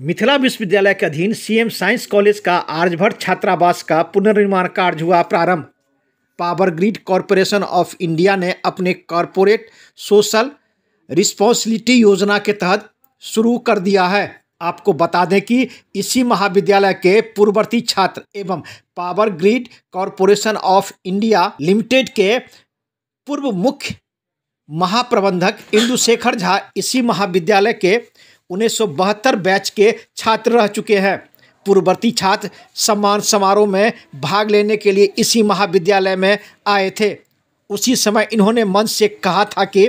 मिथिला विश्वविद्यालय के अधीन सीएम साइंस कॉलेज का आर्यभट्ट छात्रावास का पुनर्निर्माण कार्य हुआ प्रारंभ। Power grid corporation of India ने अपने कॉरपोरेट सोशल रिस्पॉन्सिबिलिटी योजना के तहत शुरू कर दिया है। आपको बता दें कि इसी महाविद्यालय के पूर्ववर्ती छात्र एवं power grid corporation of India limited के पूर्व मुख्य महाप्रबंधक इंदुशेखर झा इसी महाविद्यालय के उन्नीस सौ बहत्तर बैच के छात्र रह चुके हैं। पूर्ववर्ती छात्र सम्मान समारोह में भाग लेने के लिए इसी महाविद्यालय में आए थे। उसी समय इन्होंने मन से कहा था कि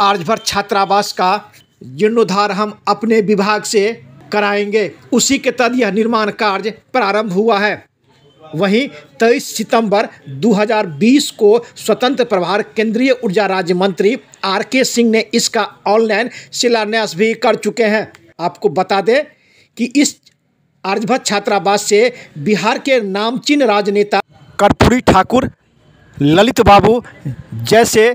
आर्यभट्ट छात्रावास का जीर्णोद्धार हम अपने विभाग से कराएँगे। उसी के तहत यह निर्माण कार्य प्रारंभ हुआ है। वहीं 23 सितंबर 2020 को स्वतंत्र प्रभार केंद्रीय ऊर्जा राज्य मंत्री आर के सिंह ने इसका ऑनलाइन शिलान्यास भी कर चुके हैं। आपको बता दें कि इस आर्यभट्ट छात्रावास से बिहार के नामचीन राजनेता कर्पूरी ठाकुर, ललित बाबू जैसे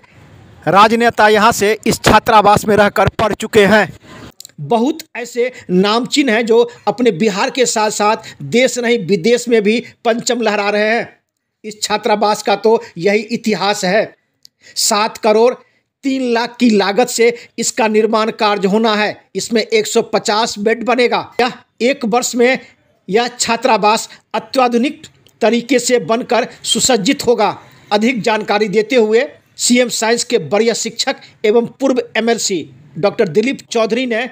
राजनेता यहाँ से इस छात्रावास में रहकर पढ़ चुके हैं। बहुत ऐसे नामचीन हैं जो अपने बिहार के साथ साथ देश नहीं, विदेश में भी पंचम लहरा रहे हैं। इस छात्रावास का तो यही इतिहास है। सात करोड़ तीन लाख की लागत से इसका निर्माण कार्य होना है। इसमें 150 बेड बनेगा। यह एक वर्ष में यह छात्रावास अत्याधुनिक तरीके से बनकर सुसज्जित होगा। अधिक जानकारी देते हुए सीएम साइंस के वरीय शिक्षक एवं पूर्व एमएलसी डॉक्टर दिलीप चौधरी ने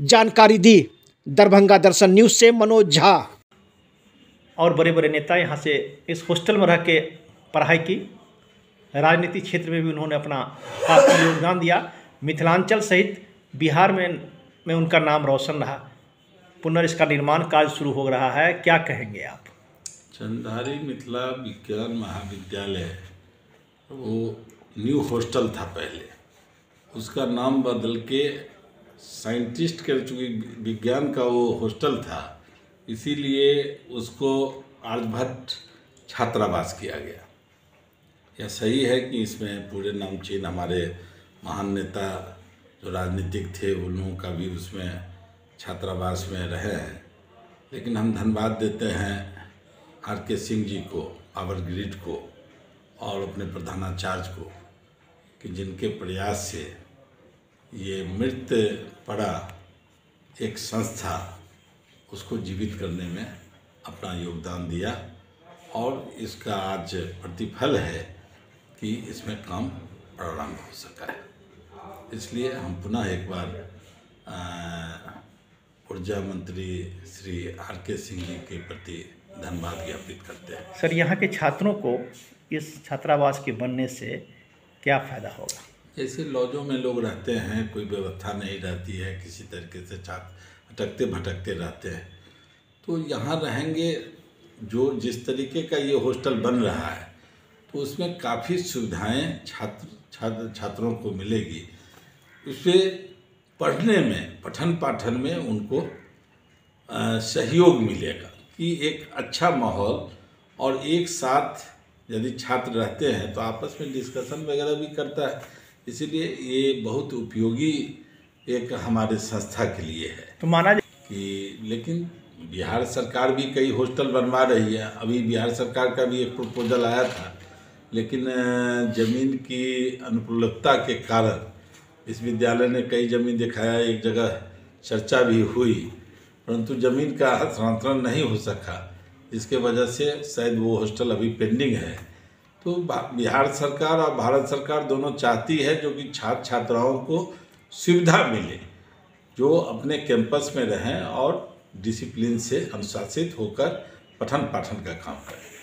जानकारी दी। दरभंगा दर्शन न्यूज़ से मनोज झा। और बड़े बड़े नेता यहाँ से इस हॉस्टल में रह के पढ़ाई की। राजनीति क्षेत्र में भी उन्होंने अपना काफ़ी योगदान दिया। मिथिलांचल सहित बिहार में में उनका नाम रोशन रहा। पुनः इसका निर्माण कार्य शुरू हो रहा है। क्या कहेंगे आप? चंदारी मिथिला विज्ञान महाविद्यालय वो न्यू हॉस्टल था पहले। उसका नाम बदल के साइंटिस्ट के चूँकि विज्ञान का वो हॉस्टल था, इसीलिए उसको आर्यभट्ट छात्रावास किया गया। यह सही है कि इसमें पूरे नामचीन हमारे महान नेता जो राजनीतिक थे, उन लोगों का भी उसमें छात्रावास में रहे हैं। लेकिन हम धन्यवाद देते हैं आर के सिंह जी को पावर ग्रिड को और अपने प्रधानाचार्य को कि जिनके प्रयास से ये मृत पड़ा एक संस्था, उसको जीवित करने में अपना योगदान दिया और इसका आज प्रतिफल है कि इसमें काम प्रारंभ हो सका है। इसलिए हम पुनः एक बार ऊर्जा मंत्री श्री आर के सिंह जी के प्रति धन्यवाद ज्ञापित करते हैं। सर, यहाँ के छात्रों को इस छात्रावास के बनने से क्या फ़ायदा होगा? जैसे लॉजों में लोग रहते हैं कोई व्यवस्था नहीं रहती है किसी तरीके से छात्र भटकते भटकते रहते हैं। तो यहाँ रहेंगे जो जिस तरीके का ये हॉस्टल बन रहा है तो उसमें काफ़ी सुविधाएँ छात्र छात्र छात्रों को मिलेगी। उससे पढ़ने में पठन पाठन में उनको आ, सहयोग मिलेगा कि एक अच्छा माहौल और एक साथ यदि छात्र रहते हैं तो आपस में डिस्कशन वगैरह भी करता है। इसीलिए ये बहुत उपयोगी एक हमारे संस्था के लिए है। तो माना कि लेकिन बिहार सरकार भी कई हॉस्टल बनवा रही है। अभी बिहार सरकार का भी एक प्रपोजल आया था लेकिन ज़मीन की अनुकूलता के कारण इस विद्यालय ने कई ज़मीन दिखाया एक जगह चर्चा भी हुई परंतु ज़मीन का हस्तांतरण नहीं हो सका। जिसके वजह से शायद वो हॉस्टल अभी पेंडिंग है। तो बिहार सरकार और भारत सरकार दोनों चाहती है जो कि छात्र छात्राओं को सुविधा मिले, जो अपने कैंपस में रहें और डिसिप्लिन से अनुशासित होकर पठन पाठन का काम करें।